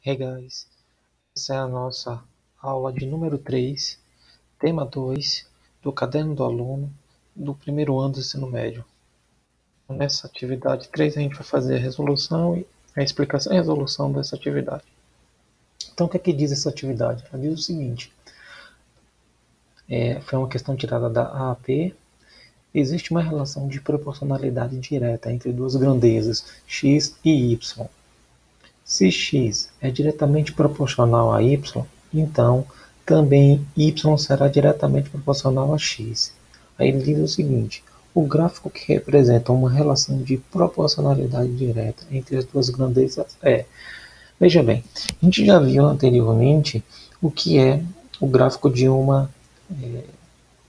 Hey guys, essa é a nossa aula de número 3, tema 2 do caderno do aluno do primeiro ano do ensino médio. Nessa atividade 3 a gente vai fazer a resolução e a explicação e a resolução dessa atividade. Então o que é que diz essa atividade? Ela diz o seguinte, é, foi uma questão tirada da AAP, existe uma relação de proporcionalidade direta entre duas grandezas, x e y se x é diretamente proporcional a y, então também y será diretamente proporcional a x. Aí ele diz o seguinte: o gráfico que representa uma relação de proporcionalidade direta entre as duas grandezas é. Veja bem, a gente já viu anteriormente o que é o gráfico de uma é,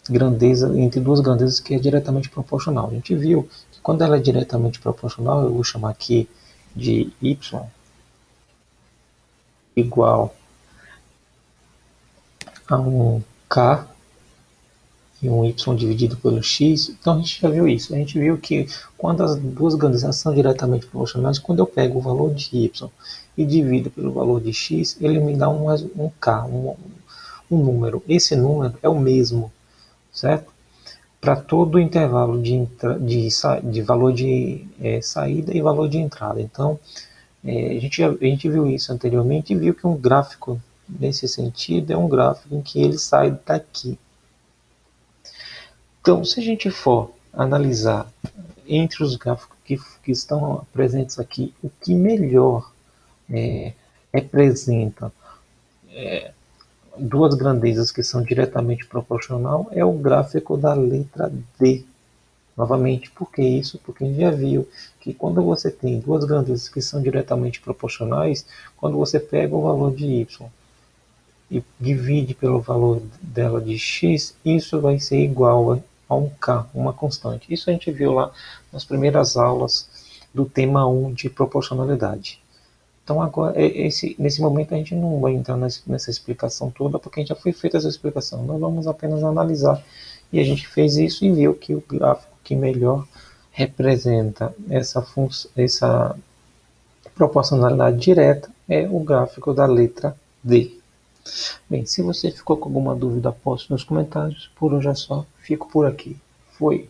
grandeza entre duas grandezas que é diretamente proporcional. A gente viu que quando ela é diretamente proporcional, eu vou chamar aqui de y, igual a um K e um Y dividido pelo X, então a gente já viu isso. A gente viu que quando as duas grandezas são diretamente proporcionais, quando eu pego o valor de Y e divido pelo valor de X, ele me dá um, um K, um, um número. Esse número é o mesmo, certo? Para todo o intervalo de, de, de valor de é, saída e valor de entrada. Então, é, a, gente, a gente viu isso anteriormente e viu que um gráfico nesse sentido é um gráfico em que ele sai daqui. Então, se a gente for analisar entre os gráficos que, que estão presentes aqui, o que melhor é, representa é, duas grandezas que são diretamente proporcional é o gráfico da letra D. Novamente, por que isso? Porque a gente já viu que quando você tem duas grandezas que são diretamente proporcionais, quando você pega o valor de y e divide pelo valor dela de x, isso vai ser igual a um k, uma constante. Isso a gente viu lá nas primeiras aulas do tema 1 de proporcionalidade. Então agora, é, esse, nesse momento a gente não vai entrar nessa, nessa explicação toda, porque já foi feita essa explicação. Nós vamos apenas analisar. E a gente fez isso e viu que o gráfico que melhor representa essa, essa proporcionalidade direta é o gráfico da letra D. Bem, se você ficou com alguma dúvida, poste nos comentários. Por hoje é só. Fico por aqui. Fui.